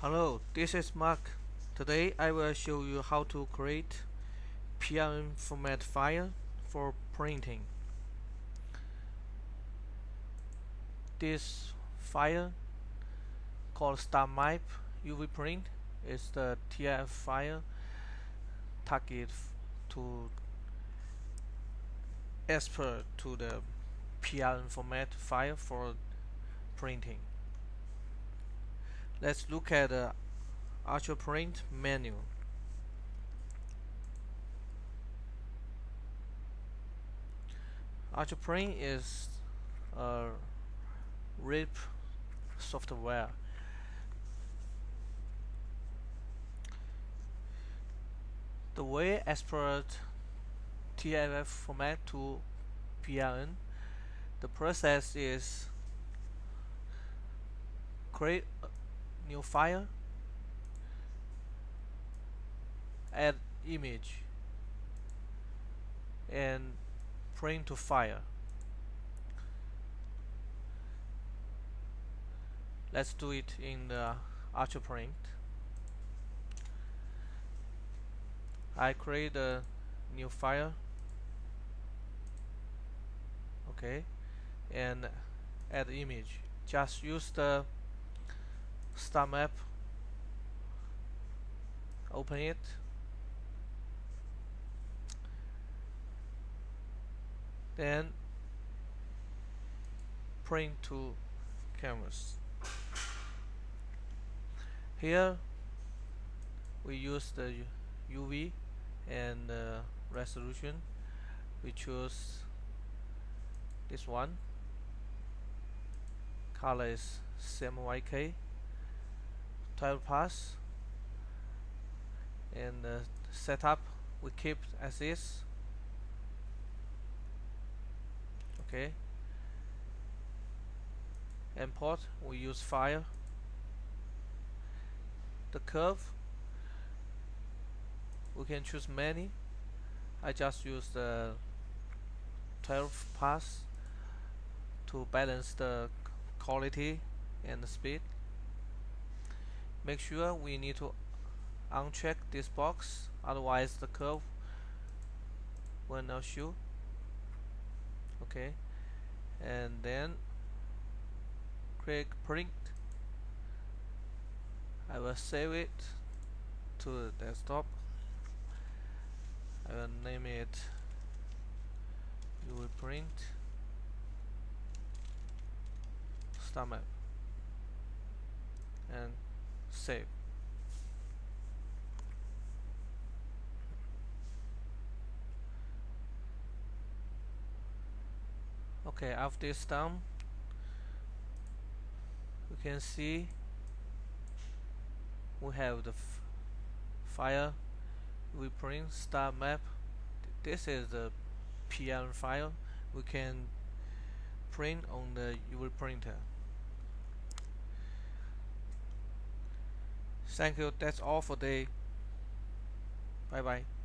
Hello, this is Mark. Today I will show you how to create PLN format file for printing. This file called StarMap UV print is the TIFF file target to export to the PLN format file for printing. Let's look at the UltraPrint menu. UltraPrint is a RIP software. The way export TIFF format to PLN, the process is create new file, add image, and print to file. Let's do it in the UltraPrint. I create a new file okay. And add image. Just use the StarMap open it. Then print to canvas here we use the UV and uh, resolution. We choose this one. Color is CMYK 12 pass. And uh, setup we keep as is. Okay. Import we use file. The curve we can choose many. I just use the 12 pass to balance the quality and the speed make sure we need to uncheck this box otherwise the curve will not show. Okay. And then click print. I will save it to the desktop. I will name it you will print. StarMap and save. Okay after this done you can see we have the file we print star map. This is the PLN file. We can print on the UV printer thank you. That's all for today. Bye bye